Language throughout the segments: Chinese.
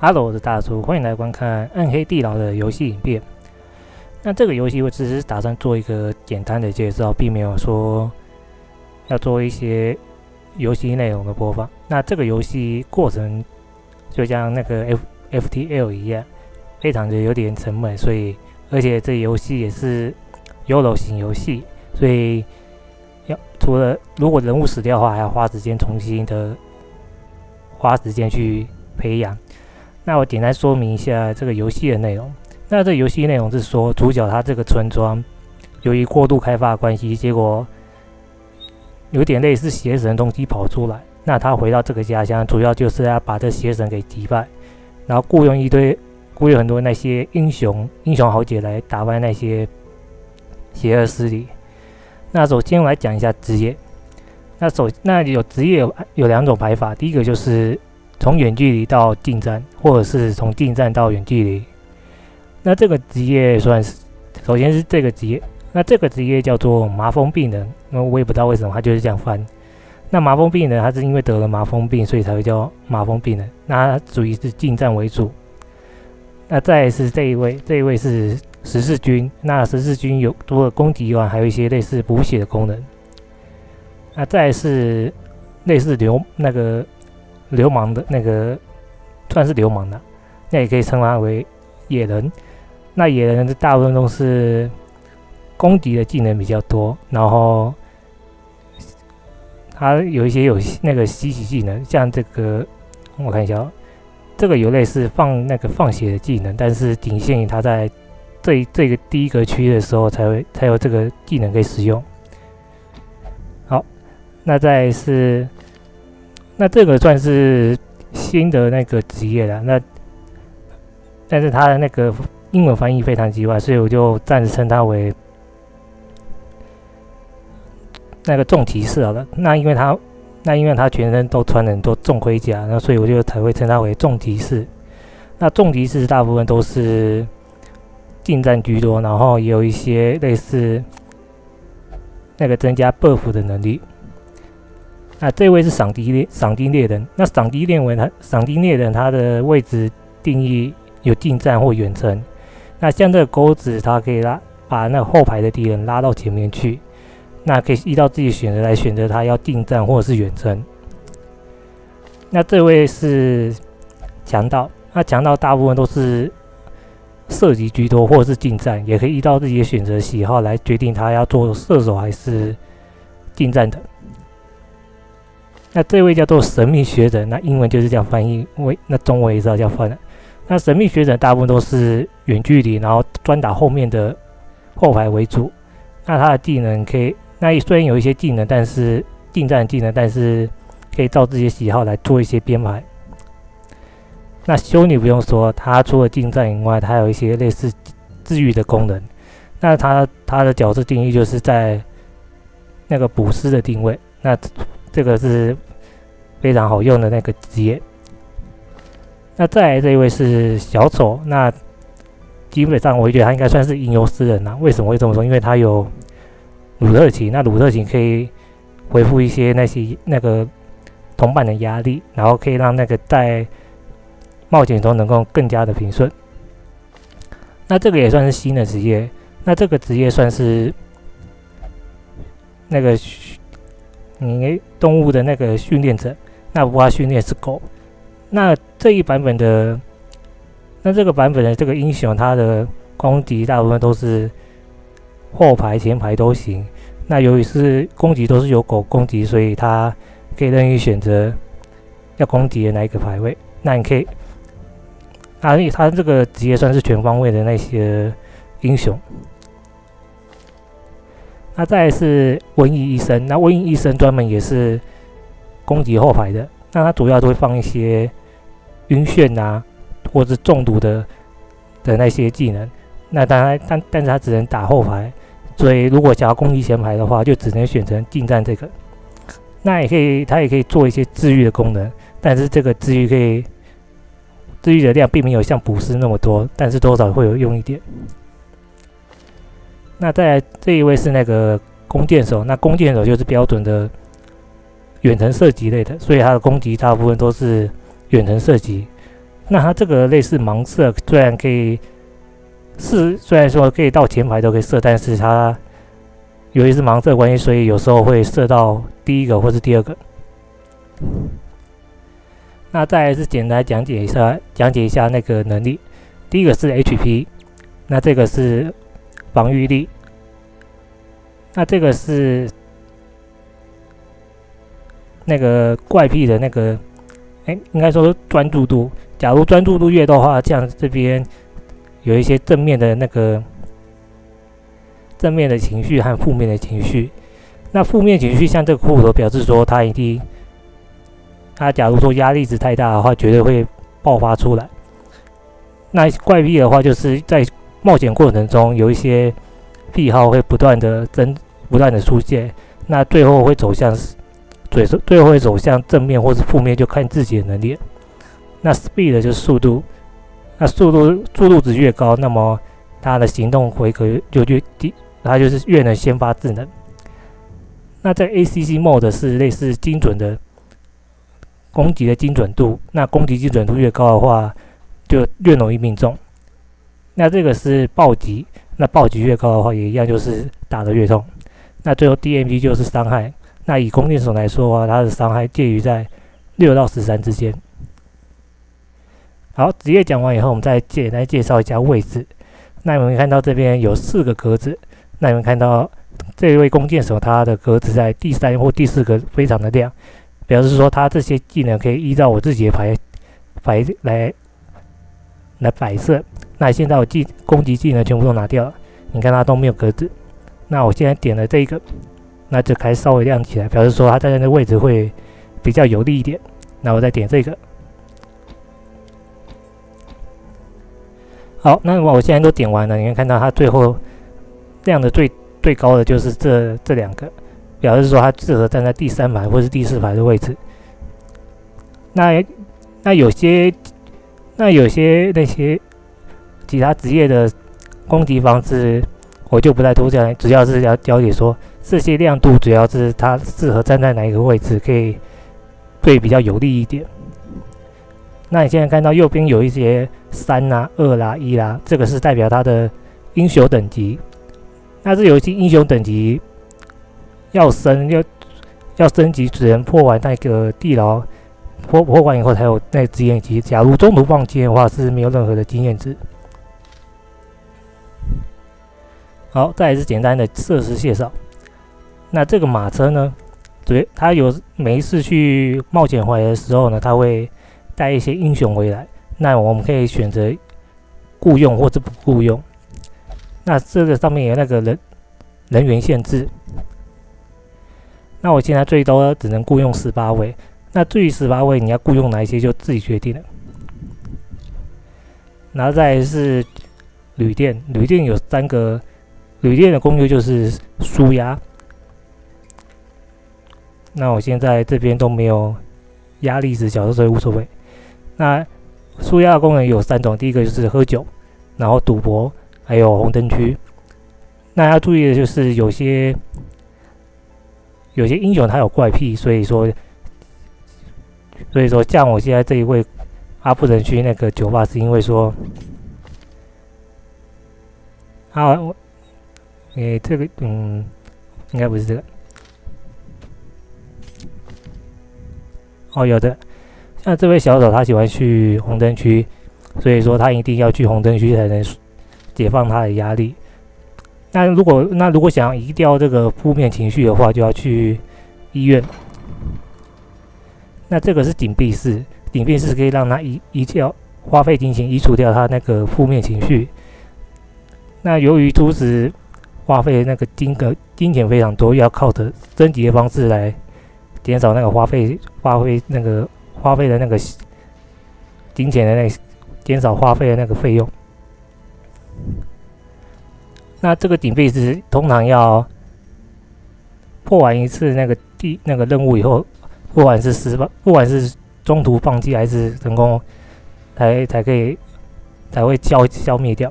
哈喽我是大叔，欢迎来观看《暗黑地牢》的游戏影片。那这个游戏我只是打算做一个简单的介绍，并没有说要做一些游戏内容的播放。那这个游戏过程就像那个 F F T L 一样，非常的有点沉闷，所以而且这游戏也是游楼型游戏，所以要除了如果人物死掉的话，还要花时间重新的花时间去培养。那我简单说明一下这个游戏的内容。那这游戏内容是说，主角他这个村庄由于过度开发关系，结果有点类似邪神的东西跑出来。那他回到这个家乡，主要就是要把这邪神给击败，然后雇佣一堆雇佣很多那些英雄英雄豪杰来打败那些邪恶势力。那首先我来讲一下职业。那首那有职业有有两种排法，第一个就是。从远距离到近战，或者是从近战到远距离，那这个职业算是，首先是这个职业，那这个职业叫做麻风病人，那我也不知道为什么他就是这样翻。那麻风病人他是因为得了麻风病，所以才会叫麻风病人。那他属于是近战为主。那再是这一位，这一位是十字军。那十字军有除了攻击以外，还有一些类似补血的功能。那再是类似流那个。流氓的那个算是流氓的，那也可以称他为野人。那野人的大部分都是攻击的技能比较多，然后他有一些有那个吸血技能，像这个我看一下，这个有类似放那个放血的技能，但是仅限于他在这这个第一个区的时候才会才有这个技能可以使用。好，那再是。那这个算是新的那个职业了，那但是它的那个英文翻译非常奇怪，所以我就暂时称它为那个重骑士好了。那因为它那因为它全身都穿了很多重盔甲，那所以我就才会称它为重骑士。那重骑士大部分都是近战居多，然后也有一些类似那个增加 buff 的能力。那这位是赏金猎赏金猎人。那赏金猎人他赏金猎人他的位置定义有近战或远程。那像这个钩子，它可以拉把那后排的敌人拉到前面去。那可以依照自己选择来选择他要近战或者是远程。那这位是强盗。那强盗大部分都是射击居多，或者是近战，也可以依照自己的选择喜好来决定他要做射手还是近战的。那这位叫做神秘学者，那英文就是这样翻译，为那中文也是这样翻的。那神秘学者大部分都是远距离，然后专打后面的后排为主。那他的技能可以，那虽然有一些技能，但是近战技能，但是可以照自己的喜好来做一些编排。那修女不用说，她除了近战以外，她有一些类似治愈的功能。那她她的角色定义就是在那个捕尸的定位。那这个是非常好用的那个职业。那再来这一位是小丑，那基本上我觉得他应该算是吟游诗人呐。为什么会这么说？因为他有鲁特琴，那鲁特琴可以恢复一些那些那个同伴的压力，然后可以让那个在冒险中能够更加的平顺。那这个也算是新的职业。那这个职业算是那个。你动物的那个训练者，那不怕训练是狗。那这一版本的，那这个版本的这个英雄，他的攻击大部分都是后排、前排都行。那由于是攻击都是由狗攻击，所以他可以任意选择要攻击的哪一个排位。那你可以，他他这个职业算是全方位的那些英雄。那再是瘟疫医生，那瘟疫医生专门也是攻击后排的。那他主要都会放一些晕眩啊，或者中毒的的那些技能。那当然，但但是他只能打后排，所以如果想要攻击前排的话，就只能选择近战这个。那也可以，他也可以做一些治愈的功能，但是这个治愈可以治愈的量并没有像捕尸那么多，但是多少会有用一点。那再来这一位是那个弓箭手，那弓箭手就是标准的远程射击类的，所以他的攻击大部分都是远程射击。那他这个类似盲射，虽然可以是虽然说可以到前排都可以射，但是他由于是盲射关系，所以有时候会射到第一个或是第二个。那再来是简单讲解一下，讲解一下那个能力。第一个是 HP，那这个是防御力，那这个是那个怪癖的那个，哎，应该说专注度。假如专注度越多的话，像这边有一些正面的那个正面的情绪和负面的情绪。那负面情绪像这个骷髅表示说，他一定。他假如说压力值太大的话，绝对会爆发出来。那怪癖的话，就是在冒险过程中有一些癖好会不断的增、不断的出现，那最后会走向最最后会走向正面或是负面，就看自己的能力。那 speed 就是速度，那速度速度值越高，那么他的行动回合就越低，他就是越能先发制能。那在 ACC mode 是类似精准的。攻击的精准度，那攻击精准度越高的话，就越容易命中。那这个是暴击，那暴击越高的话，也一样就是打得越痛。那最后 D M P 就是伤害。那以弓箭手来说的话，它的伤害介于在六到十三之间。好，职业讲完以后，我们再简单介绍一下位置。那你们看到这边有四个格子，那你们看到这位弓箭手，他的格子在第三或第四格，非常的亮。表示说，他这些技能可以依照我自己的排排来来摆设。那现在我技攻击技能全部都拿掉了，你看它都没有格子。那我现在点了这个，那就开始稍微亮起来，表示说它在那个位置会比较有利一点。那我再点这个，好，那我现在都点完了，你看看到它最后亮的最最高的就是这这两个。表示说它适合站在第三排或是第四排的位置。那那有些那有些那些其他职业的攻击方式，我就不太多讲，主要是要了解说这些亮度主要是它适合站在哪一个位置，可以对比较有利一点。那你现在看到右边有一些三啦、二啦、一啦，这个是代表他的英雄等级。那这游戏英雄等级。要升要要升级，只能破完那个地牢，破破完以后才有那个经验值。假如中途放弃的话，是没有任何的经验值。好，再来是简单的设施介绍。那这个马车呢，对，它有每一次去冒险回来的时候呢，它会带一些英雄回来。那我们可以选择雇佣或者不雇佣。那这个上面有那个人人员限制。那我现在最多只能雇佣十八位，那至于十八位你要雇佣哪一些就自己决定了。然后再是旅店，旅店有三个，旅店的功用就是舒压。那我现在这边都没有压力值小，所以无所谓。那舒压的功能有三种，第一个就是喝酒，然后赌博，还有红灯区。那要注意的就是有些。有些英雄他有怪癖，所以说，所以说像我现在这一位阿布人去那个酒吧，是因为说，啊，诶，这个，嗯，应该不是这个，哦，有的，像这位小丑他喜欢去红灯区，所以说他一定要去红灯区才能解放他的压力。那如果那如果想要移掉这个负面情绪的话，就要去医院。那这个是紧闭式，紧闭式可以让他移移掉花费金钱移除掉他那个负面情绪。那由于初始花费那个金额金钱非常多，要靠着升级的方式来减少那个花费花费那个花费的那个金钱的那减少花费的那个费用。那这个顶背是通常要破完一次那个第那个任务以后，不管是失败，不管是中途放弃还是成功，才才可以才会消消灭掉。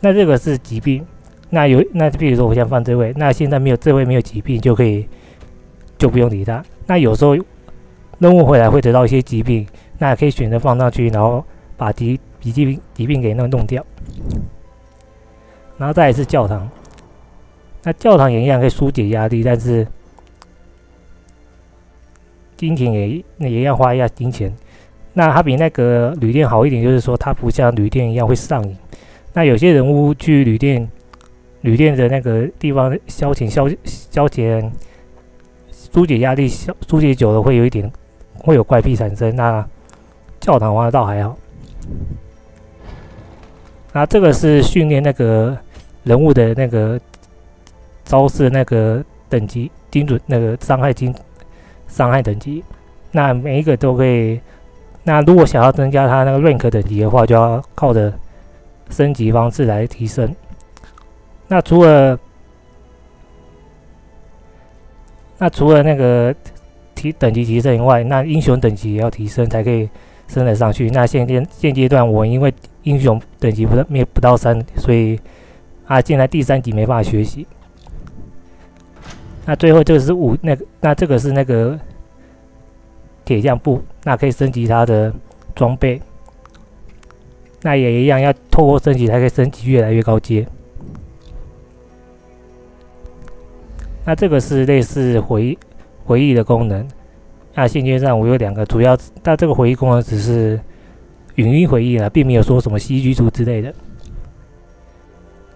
那这个是疾病，那有那比如说我想放这位，那现在没有这位没有疾病就可以就不用理他。那有时候任务回来会得到一些疾病，那可以选择放上去，然后把疾疾病疾病给弄弄掉。然后再来是教堂，那教堂也一样可以疏解压力，但是金钱也那也要花一下金钱。那它比那个旅店好一点，就是说它不像旅店一样会上瘾。那有些人物去旅店，旅店的那个地方消遣消消遣，疏解压力，消疏解久了会有一点会有怪癖产生。那教堂的话倒还好。那这个是训练那个人物的那个招式那个等级精准那个伤害精伤害等级。那每一个都可以。那如果想要增加它那个 rank 等级的话，就要靠着升级方式来提升。那除了那除了那个提等级提升以外，那英雄等级也要提升才可以升得上去。那现阶现阶段我因为英雄等级不到没不到三，所以啊进来第三级没办法学习。那最后这个是五那个那这个是那个。铁匠布，那可以升级它的装备，那也一样要透过升级才可以升级越来越高阶。那这个是类似回回忆的功能。那现阶段我有两个主要，但这个回忆功能只是语音回忆了，并没有说什么吸居图之类的。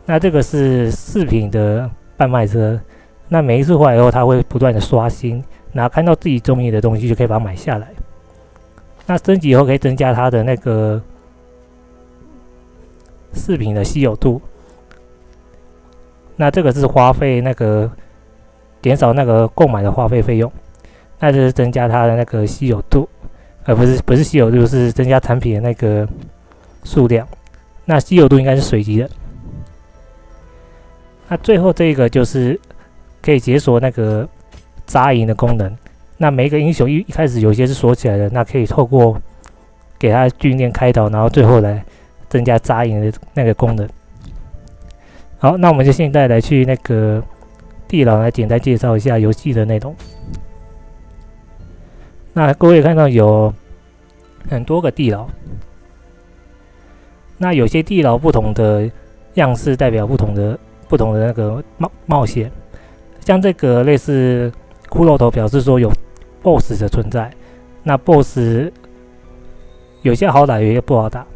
那这个是饰品的贩卖车，那每一次回来以后，它会不断的刷新。然后看到自己中意的东西，就可以把它买下来。那升级以后可以增加它的那个饰品的稀有度。那这个是花费那个减少那个购买的花费费用，那就是增加它的那个稀有度，而不是不是稀有度，是增加产品的那个数量。那稀有度应该是随机的。那最后这个就是可以解锁那个。扎营的功能，那每一个英雄一一开始有些是锁起来的，那可以透过给他训练开导，然后最后来增加扎营的那个功能。好，那我们就现在来去那个地牢来简单介绍一下游戏的内容。那各位看到有很多个地牢，那有些地牢不同的样式代表不同的不同的那个冒冒险，像这个类似。骷髅头表示说有 BOSS 的存在，那 BOSS 有些好打，有些不好打。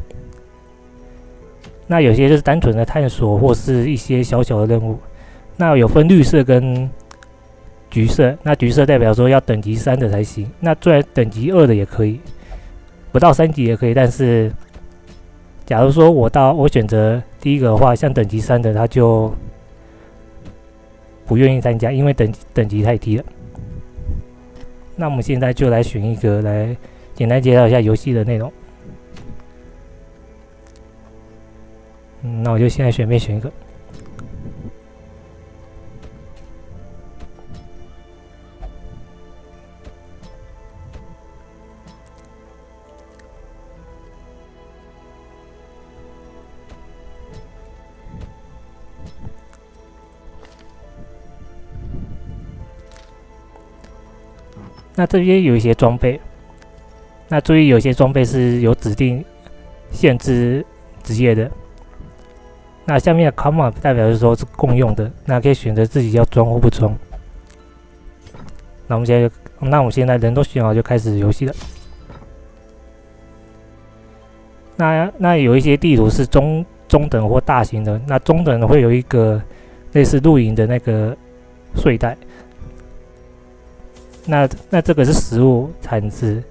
那有些就是单纯的探索或是一些小小的任务。那有分绿色跟橘色，那橘色代表说要等级三的才行。那虽然等级二的也可以，不到三级也可以。但是假如说我到我选择第一个的话，像等级三的他就不愿意参加，因为等等级太低了。那我们现在就来选一个来简单介绍一下游戏的内容。嗯，那我就现在选便选一个。那这边有一些装备，那注意有些装备是有指定限制职业的。那下面的 common 代表是说是共用的，那可以选择自己要装或不装。那我们现在，那我们现在人都选好就开始游戏了。那那有一些地图是中中等或大型的，那中等的会有一个类似露营的那个睡袋。那那这个是食物产值，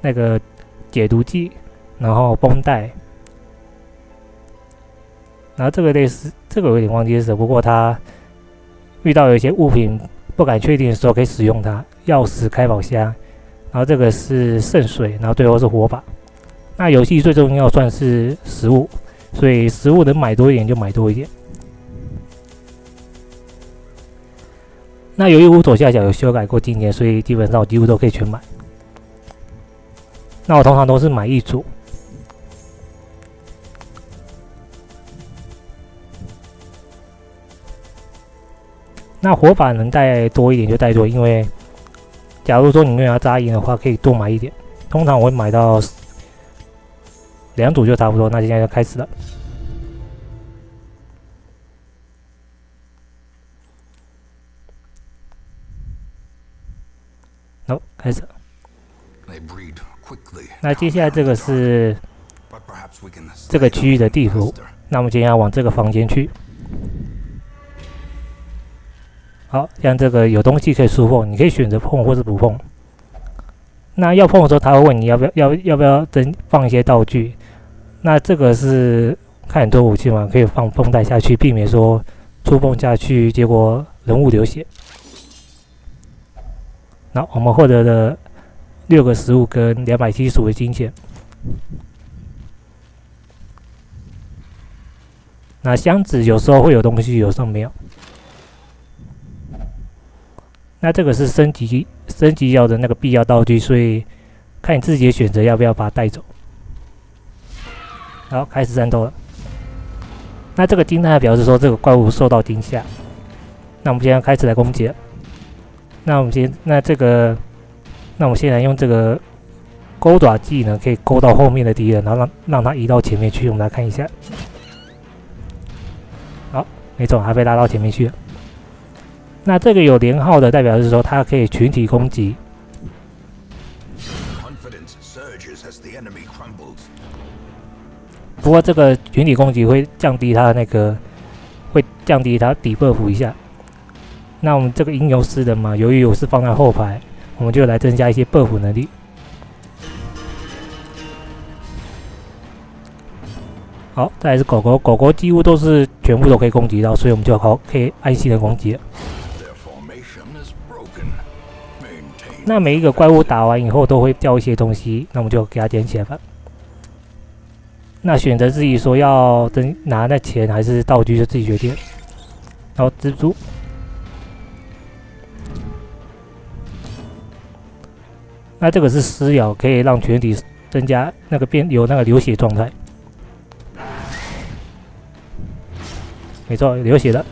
那个解毒剂，然后绷带，然后这个类似这个有点忘记是，不过它遇到有一些物品不敢确定的时候可以使用它。钥匙、开宝箱，然后这个是圣水，然后最后是火把。那游戏最重要算是食物，所以食物能买多一点就买多一点。那由于我左下角有修改过今年，所以基本上我几乎都可以全买。那我通常都是买一组。那火把能带多一点就带多，因为假如说你们要扎营的话，可以多买一点。通常我会买到两组就差不多。那现在就开始了。好，开始。那接下来这个是这个区域的地图。那我们今天要往这个房间去。好像这个有东西可以触碰，你可以选择碰或是不碰。那要碰的时候，他会问你要不要要要不要增放一些道具。那这个是看很多武器嘛，可以放绷带下去，避免说触碰下去，结果人物流血。那我们获得了六个食物跟两百七十五的金钱。那箱子有时候会有东西，有时候没有。那这个是升级升级要的那个必要道具，所以看你自己的选择要不要把它带走。好，开始战斗了。那这个惊叹表示说这个怪物受到惊吓。那我们现在开始来攻击了。那我们先，那这个，那我们先来用这个钩爪技能可以勾到后面的敌人，然后让让他移到前面去。我们来看一下。好，没错，还被拉到前面去了。那这个有连号的，代表是说它可以群体攻击。不过这个群体攻击会降低它的那个，会降低它底 buff 一下。那我们这个吟游诗人嘛，由于我是放在后排，我们就来增加一些 buff 能力。好，再来是狗狗，狗狗几乎都是全部都可以攻击到，所以我们就好可以安心的攻击了。那每一个怪物打完以后都会掉一些东西，那我们就给它捡起来吧。那选择自己说要增拿那钱还是道具就自己决定。然后蜘蛛，那这个是撕咬，可以让全体增加那个变有那个流血状态。没错，流血了。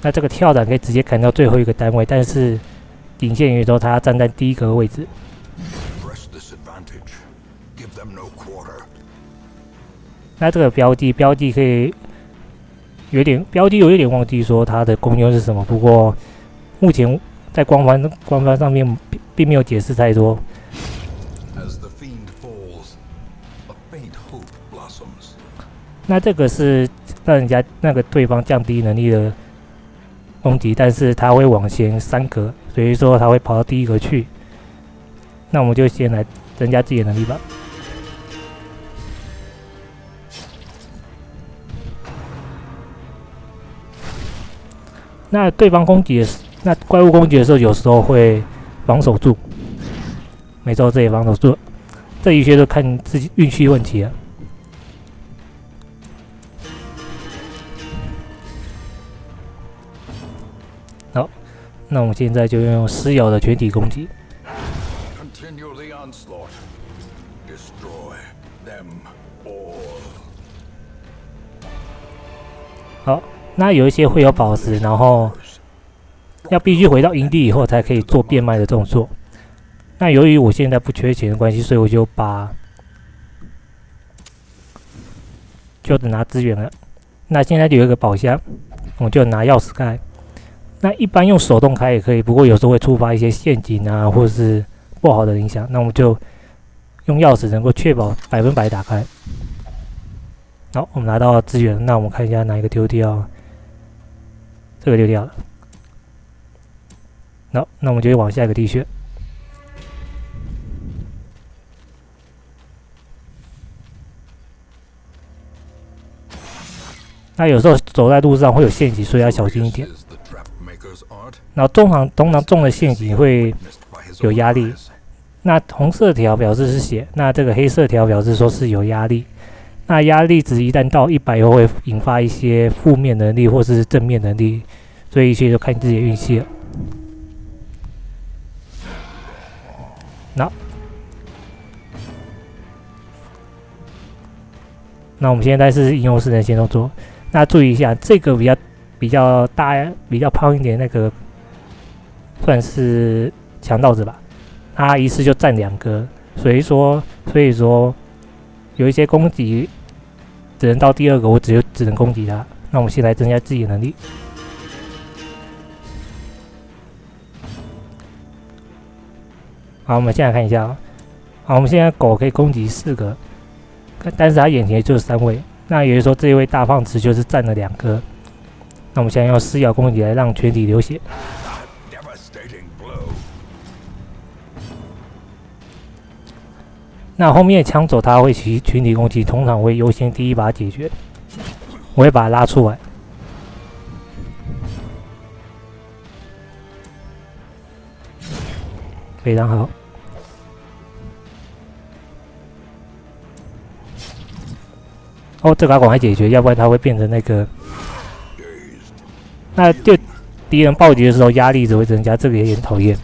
那这个跳斩可以直接砍到最后一个单位，但是仅限于说他站在第一个位置。那这个标记标记可以有点标记，有一点忘记说它的功用是什么。不过目前在官方官方上面并并没有解释太多。那这个是让人家那个对方降低能力的。攻击，但是他会往前三格，所以说他会跑到第一格去。那我们就先来增加自己的能力吧。那对方攻击的时，那怪物攻击的时候，有时候会防守住。没错，这也防守住，这一切都看自己运气问题了。那我们现在就用撕咬的全体攻击。好，那有一些会有宝石，然后要必须回到营地以后才可以做变卖的动作。那由于我现在不缺钱的关系，所以我就把就拿资源了。那现在就有一个宝箱，我就拿钥匙开。那一般用手动开也可以，不过有时候会触发一些陷阱啊，或者是不好的影响。那我们就用钥匙能够确保百分百打开。好，我们拿到资源，那我们看一下哪一个丢掉，这个丢掉了。好，那我们就往下一个地穴。那有时候走在路上会有陷阱，所以要小心一点。然后通常通常中的陷阱会有压力，那红色条表示是血，那这个黑色条表示说是有压力。那压力值一旦到一百以后，会引发一些负面能力或是正面能力，所以一切就看你自己的运气了。那我们现在是应用式的先动作，那注意一下，这个比较比较大、比较胖一点那个。算是强盗者吧，他一次就占两个，所以说，所以说有一些攻击只能到第二个，我只有只能攻击他。那我们先来增加自己能力。好，我们现在看一下。好，我们现在狗可以攻击四个，但是他眼前就是三位。那也就是说，这一位大胖子就是占了两个。那我们现在用撕咬攻击来让全体流血。那后面抢走他会起群体攻击，通常会优先第一把解决。我会把他拉出来，非常好。哦，这把赶快解决，要不然他会变成那个。那就敌人暴击的时候压力只会增加，这个也很讨厌。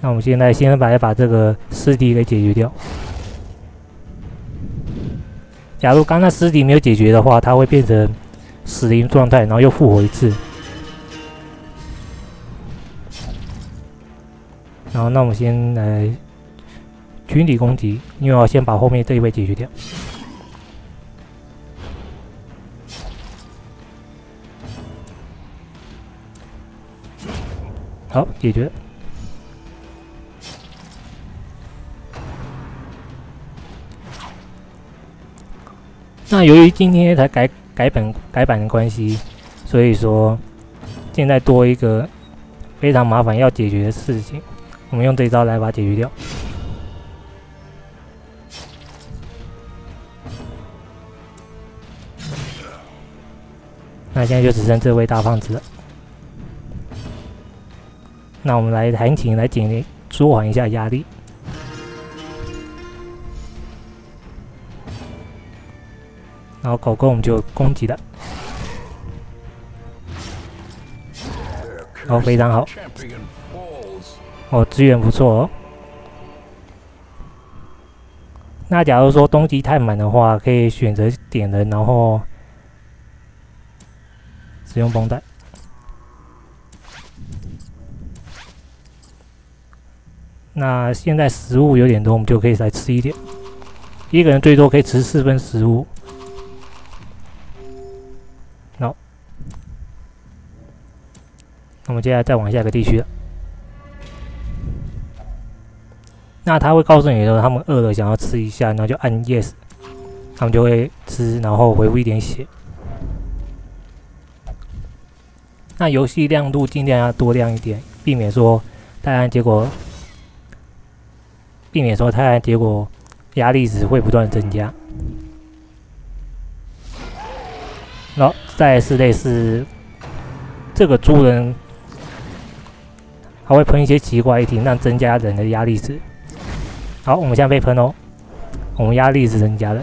那我们现在先把把这个尸体给解决掉。假如刚才尸体没有解决的话，它会变成死灵状态，然后又复活一次。然后，那我们先来群体攻击，因为我要先把后面这一位解决掉。好，解决。那由于今天才改改本改版的关系，所以说现在多一个非常麻烦要解决的事情。我们用这一招来把它解决掉。那现在就只剩这位大胖子了。那我们来弹琴来减舒缓一下压力。然后狗狗我们就攻击了。哦，非常好。哦，资源不错哦。那假如说东西太满的话，可以选择点人，然后使用绷带。那现在食物有点多，我们就可以再吃一点。一个人最多可以吃四份食物。好，那我们接下来再往下一个地区了。那他会告诉你说，他们饿了，想要吃一下，然后就按 yes，他们就会吃，然后回复一点血。那游戏亮度尽量要多亮一点，避免说太暗，结果避免说太暗，结果压力值会不断增加。然后再是类似这个猪人，还会喷一些奇怪体，让增加人的压力值。好，我们现在被喷哦。我们压力值增加了。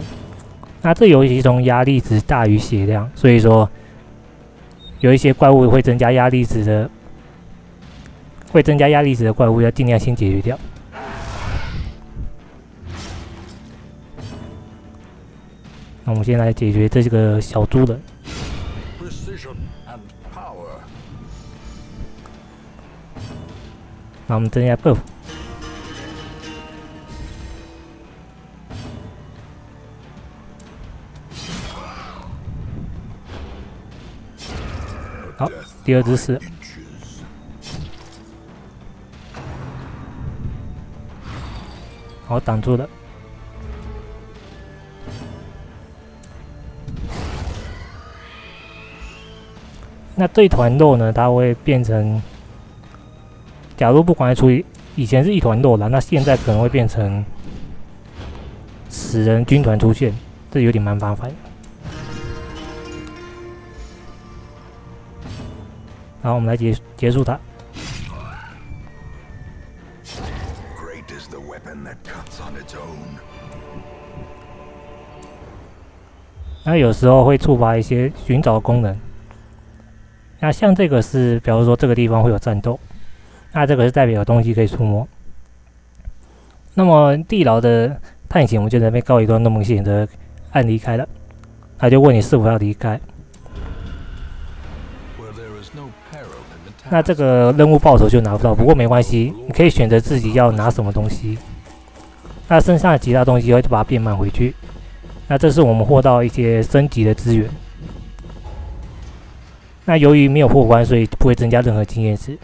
那这游戏中压力值大于血量，所以说有一些怪物会增加压力值的，会增加压力值的怪物要尽量先解决掉。那我们先来解决这个小猪的。那我们增加 buff。好，第二只是，好挡住了。那这团肉呢？它会变成，假如不管出于以前是一团肉啦，那现在可能会变成死人军团出现，这有点蛮麻烦。然后我们来结结束它。那有时候会触发一些寻找功能。那像这个是，比如说这个地方会有战斗，那这个是代表有东西可以触摸。那么地牢的探险，我们就在那边告一段，那么选择按离开了。他就问你是否要离开。那这个任务报酬就拿不到，不过没关系，你可以选择自己要拿什么东西。那剩下的其他东西会把它变满回去。那这是我们获到一些升级的资源。那由于没有破关，所以不会增加任何经验值。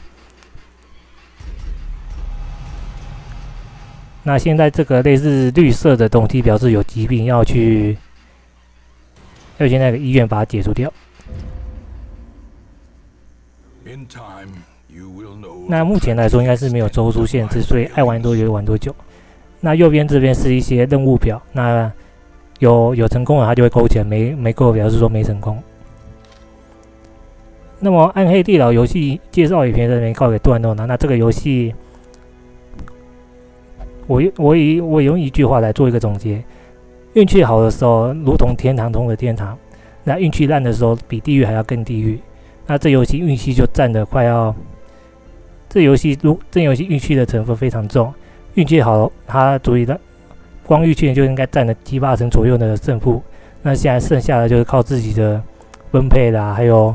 那现在这个类似绿色的东西表示有疾病，要去要去那个医院把它解除掉。那目前来说应该是没有周数限制，所以爱玩多久就玩多久。那右边这边是一些任务表，那有有成功了，它就会勾起来；没没勾表示说没成功。那么暗黑地牢游戏介绍影片这边告给段落呢。那这个游戏，我我以我用一句话来做一个总结：运气好的时候，如同天堂中的天堂；那运气烂的时候，比地狱还要更地狱。那这游戏运气就占的快要，这游戏如这游戏运气的成分非常重。运气好，它足以的光运气就应该占了七八成左右的胜负。那现在剩下的就是靠自己的分配啦，还有。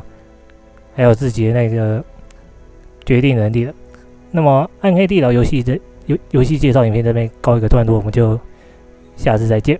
还有自己的那个决定能力了。那么，《暗黑地牢》游戏的游游戏介绍影片这边告一个段落，我们就下次再见。